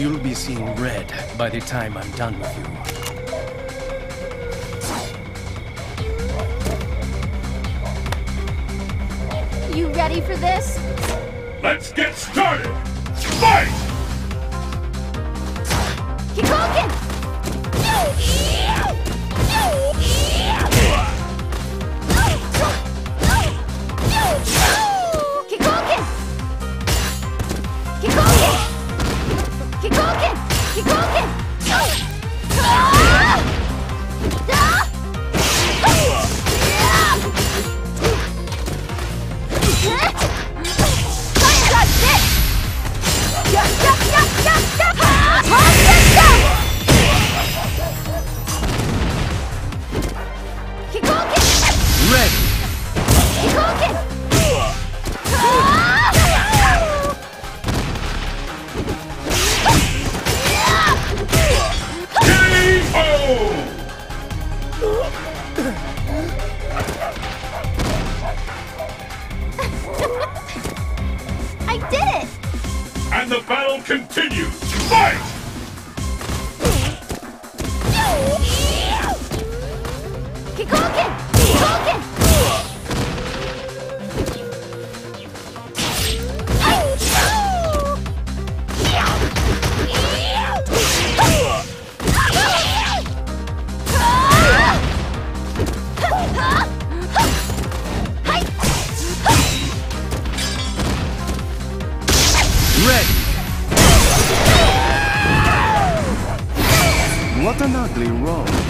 You'll be seeing red by the time I'm done with you. You ready for this? Let's get started! Fight! Kikoken! やったやったやった battle continues! Fight! An ugly rose.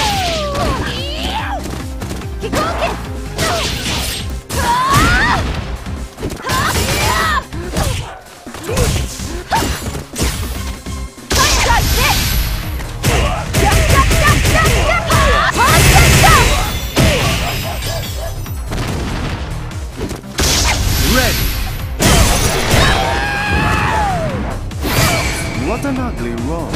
K.O.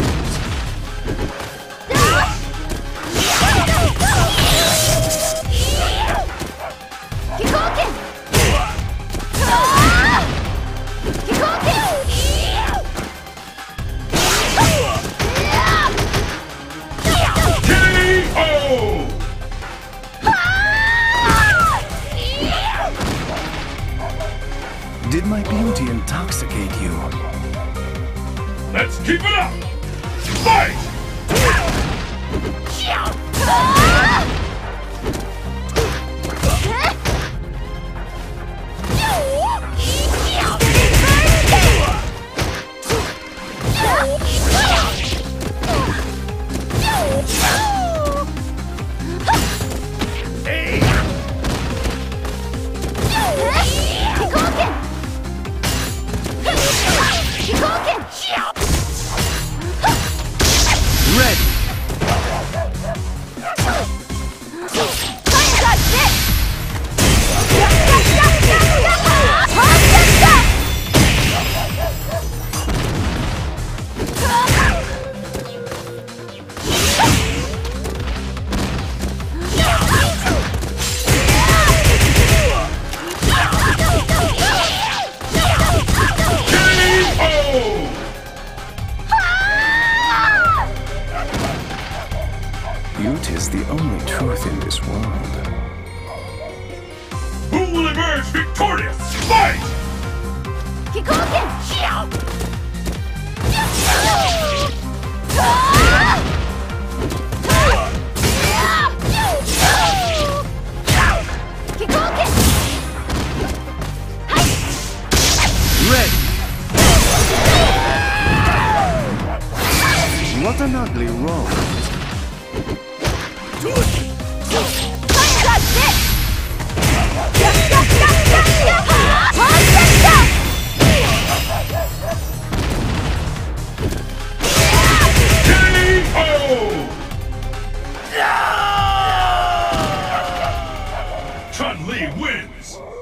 Did my beauty intoxicate you? Let's keep it up! Fight! Ready! Beauty is the only truth in this world. Who will emerge victorious? Fight! Kikoken! Kikoken! Ready! What an ugly rose. Chun-Li wins!